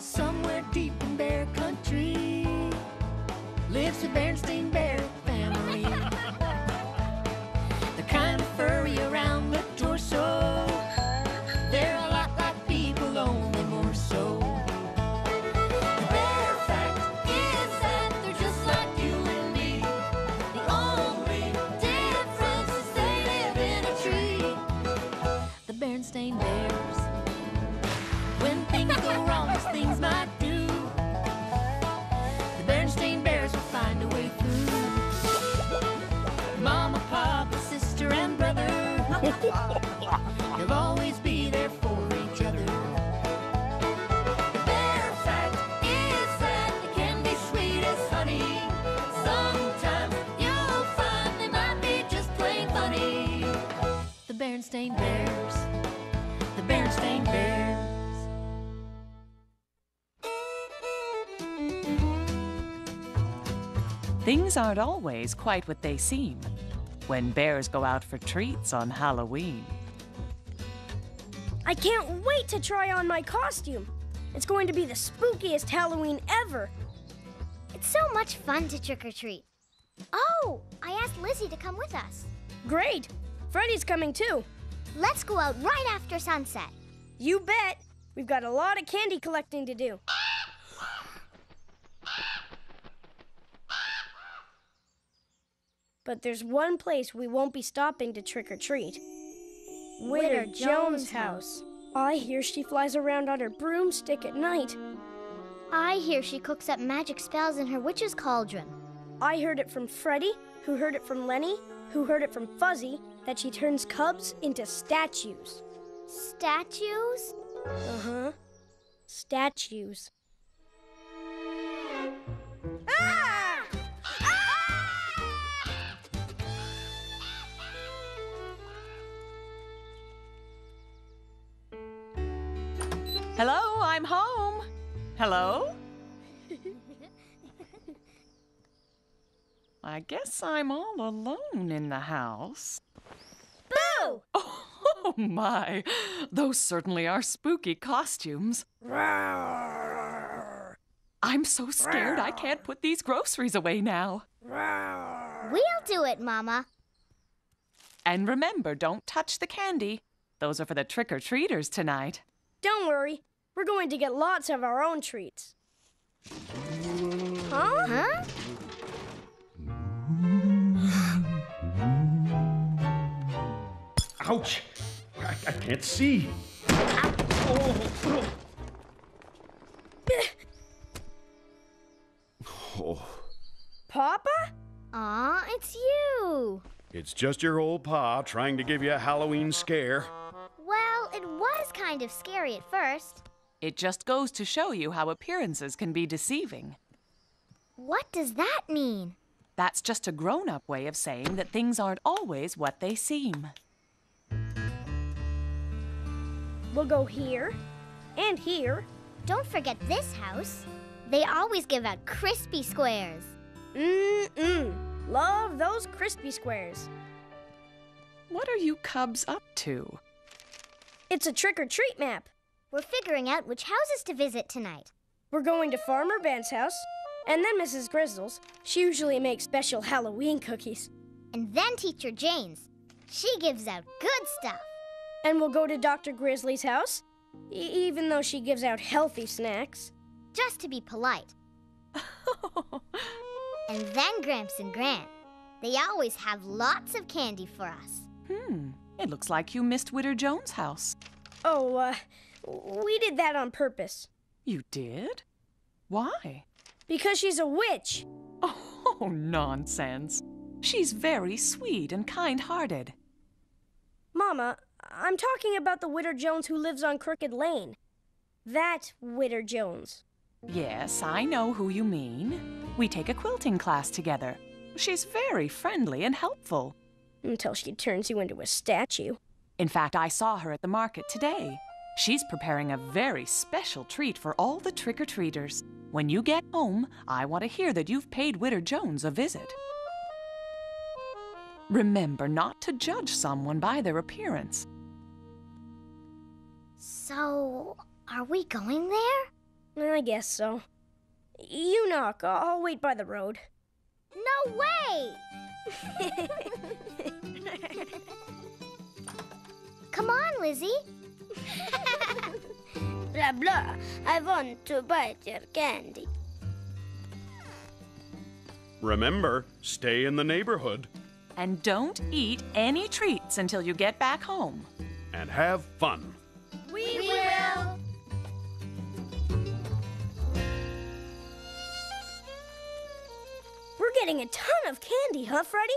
Somewhere deep in bear country. Lives a Bear Things aren't always quite what they seem when bears go out for treats on Halloween. I can't wait to try on my costume. It's going to be the spookiest Halloween ever. It's so much fun to trick or treat. Oh, I asked Lizzie to come with us. Great. Freddy's coming too. Let's go out right after sunset. You bet. We've got a lot of candy collecting to do. But there's one place we won't be stopping to trick or treat. Witter Jones' house. I hear she flies around on her broomstick at night. I hear she cooks up magic spells in her witch's cauldron. I heard it from Freddy, who heard it from Lenny, who heard it from Fuzzy, that she turns cubs into statues. Statues? Uh huh. Statues. Hello? I guess I'm all alone in the house. Boo! Oh my, those certainly are spooky costumes. I'm so scared I can't put these groceries away now. We'll do it, Mama. And remember, don't touch the candy. Those are for the trick or treaters tonight. Don't worry. We're going to get lots of our own treats. Huh? Huh? Ouch! I, I can't see. Oh. Oh. Papa? Aw, it's you. It's just your old pa trying to give you a Halloween scare. Well, it was kind of scary at first. It just goes to show you how appearances can be deceiving. What does that mean? That's just a grown up way of saying that things aren't always what they seem. We'll go here and here. Don't forget this house. They always give out crispy squares. Mmm. Love those crispy squares. What are you cubs up to? It's a trick or treat map. We're figuring out which houses to visit tonight. We're going to Farmer Ben's house and then Mrs. Grizzle's. She usually makes special Halloween cookies. And then Teacher Jane's. She gives out good stuff. And we'll go to Dr. Grizzly's house, e- even though she gives out healthy snacks. Just to be polite. And then Gramps and Gran. They always have lots of candy for us. Hmm, it looks like you missed Witter Jones' house. Oh, uh, we did that on purpose. You did? Why? Because she's a witch. Oh, nonsense. She's very sweet and kind hearted. Mama, I'm talking about the Witter Jones who lives on Crooked Lane. That Witter Jones. Yes, I know who you mean. We take a quilting class together. She's very friendly and helpful. Until she turns you into a statue. In fact, I saw her at the market today. She's preparing a very special treat for all the trick or treaters. When you get home, I want to hear that you've paid Witter Jones a visit. Remember not to judge someone by their appearance. So, are we going there? I guess so. You knock. I'll I'll wait by the road. No way! Come on, Lizzie. Blah blah. I want to bite your candy. Remember, stay in the neighborhood And don't eat any treats until you get back home. and have fun. We will. We're getting a ton of candy, huh, Freddy?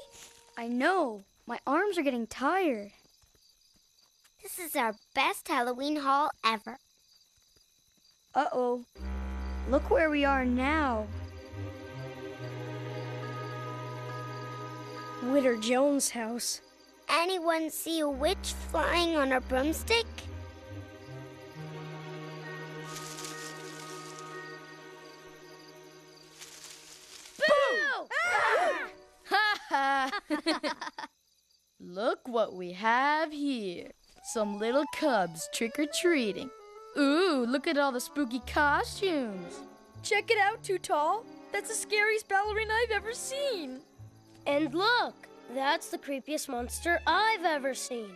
I know. My arms are getting tired. This is our best Halloween haul ever. Uh oh. Look where we are now. Witter Jones' house. Anyone see a witch flying on a broomstick? Some little cubs trick or treating. Ooh, look at all the spooky costumes. Check it out, Too Tall. That's the scariest ballerina I've ever seen. And look, that's the creepiest monster I've ever seen.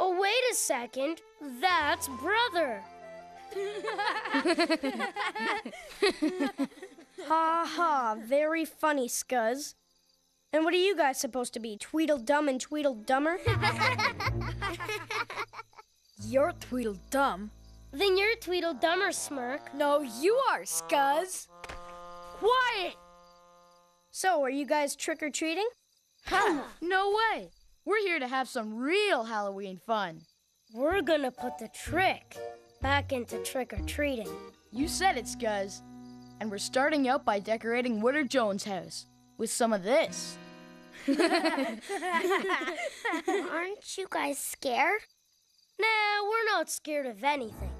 Oh, wait a second. That's Brother. ha ha, very funny, Scuzz. And what are you guys supposed to be? Tweedledum and Tweedledummer? You're Tweedledum. then you're Tweedledummer, Smirk. No, you are, Scuzz. Quiet! So, are you guys trick or treating? Ha! No way. We're here to have some real Halloween fun. We're gonna put the trick back into trick or treating. You said it, Scuzz. And we're starting out by decorating Witter Jones' house with some of this. Aren't you guys scared? Nah, we're not scared of anything.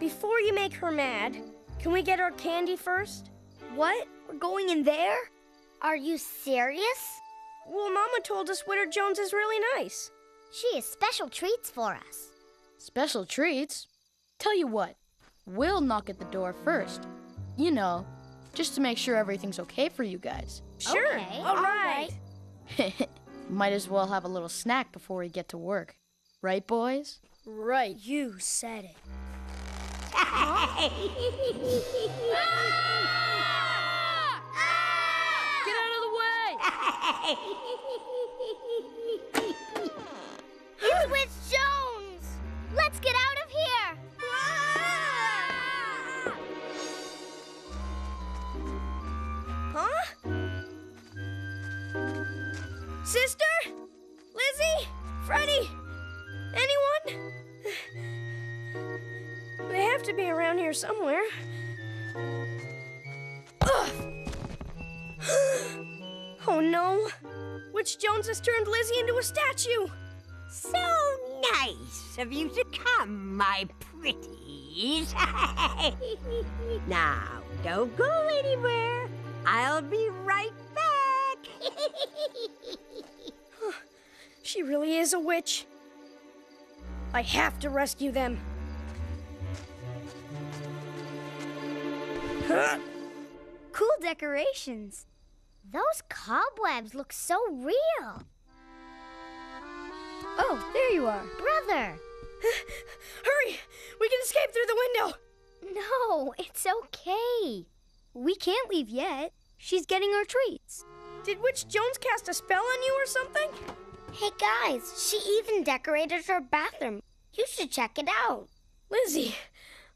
Before you make her mad, can we get our candy first? What? We're going in there? Are you serious? Well, Mama told us Witter Jones is really nice. She has special treats for us. Special treats? Tell you what, we'll knock at the door first. You know, just to make sure everything's okay for you guys. Sure. Okay, All all right. Might as well have a little snack before we get to work. Right, boys? Right, you said it. Get out of the way! To be around here somewhere. Ugh. oh no! Witch Jones has turned Lizzie into a statue! So nice of you to come, my pretties. now, don't go anywhere. I'll be right back. She really is a witch. I have to rescue them. Cool decorations. Those cobwebs look so real. Oh, there you are. Brother! Hurry! We can escape through the window! No, it's okay. We can't leave yet. She's getting our treats. Did Witch Jones cast a spell on you or something? Hey guys, she even decorated her bathroom. You should check it out. Lizzie,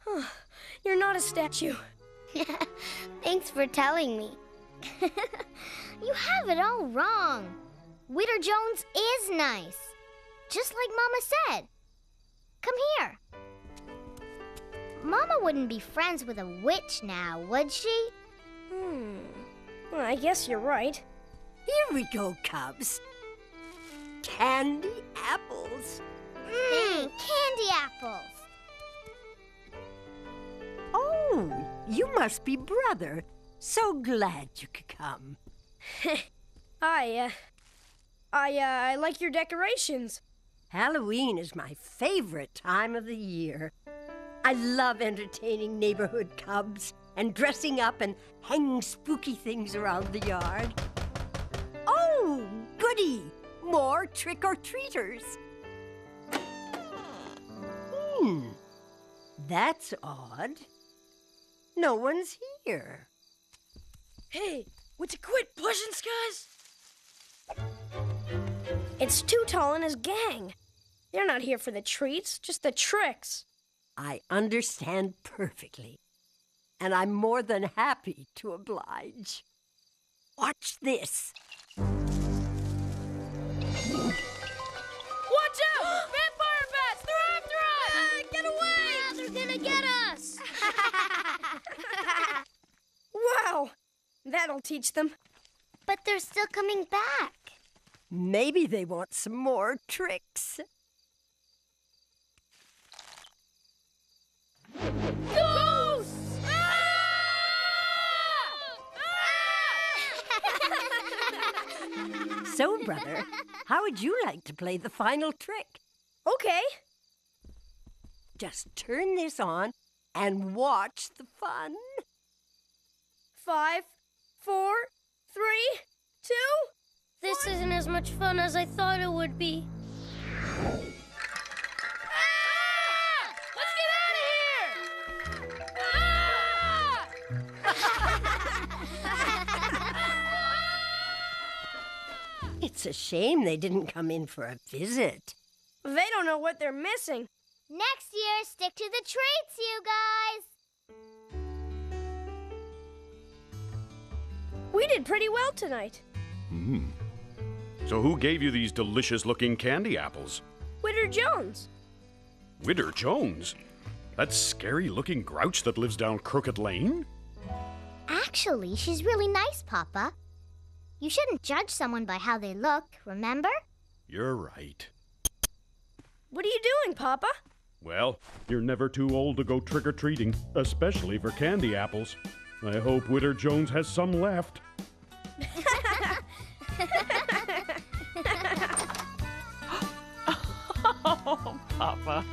oh, you're not a statue. Thanks for telling me. you have it all wrong. Witter Jones is nice. Just like Mama said. Come here. Mama wouldn't be friends with a witch now, would she? Hmm. Well, I guess you're right. Here we go, cubs. Candy apples. Mm, candy apples. You must be brother. So glad you could come. I, uh, I, uh, I like your decorations. Halloween is my favorite time of the year. I love entertaining neighborhood cubs and dressing up and hanging spooky things around the yard. Oh, goody! More trick or treaters. Hmm, that's odd. No one's here. Hey, would you quit pushing, Scuzz? It's Too Tall and his gang. They're not here for the treats, just the tricks. I understand perfectly, and I'm more than happy to oblige. Watch this. Watch out! Vampire bats! They're after us! Get away! they're gonna get us! Wow! That'll teach them. but they're still coming back. Maybe they want some more tricks. Ghosts! So, brother, how would you like to play the final trick? Okay. Just turn this on and watch the fun. Five, four, three, two. This isn't as much fun as I thought it would be. Ah! Let's get out of here! It's a shame they didn't come in for a visit. They don't know what they're missing. Next year, stick to the treats, you guys! We did pretty well tonight. Hmm. So, who gave you these delicious looking candy apples? Witter Jones. Widder Jones? That scary looking grouch that lives down Crooked Lane? Actually, she's really nice, Papa. You shouldn't judge someone by how they look, remember? You're right. What are you doing, Papa? Well, you're never too old to go trick or treating, especially for candy apples. I hope Widder Jones has some left. Oh, Papa.